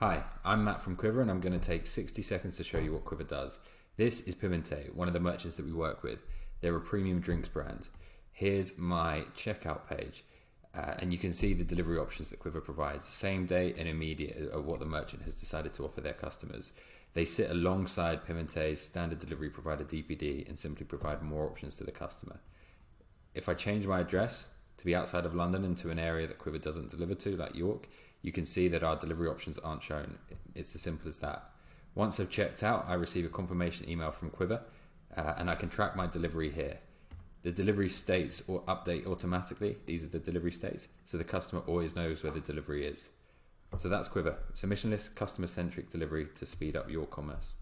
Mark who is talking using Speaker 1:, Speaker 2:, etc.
Speaker 1: Hi, I'm Matt from Quiver and I'm going to take 60 seconds to show you what Quiver does. This is Pimento, one of the merchants that we work with. They're a premium drinks brand. Here's my checkout page, uh, and you can see the delivery options that Quiver provides same day and immediate of what the merchant has decided to offer their customers. They sit alongside Pimento's standard delivery provider DPD and simply provide more options to the customer. If I change my address to be outside of London and to an area that Quiver doesn't deliver to, like York, you can see that our delivery options aren't shown. It's as simple as that. Once I've checked out, I receive a confirmation email from Quiver uh, and I can track my delivery here. The delivery states or update automatically. These are the delivery states, so the customer always knows where the delivery is. So that's Quiver. Submissionless, customer centric delivery to speed up your commerce.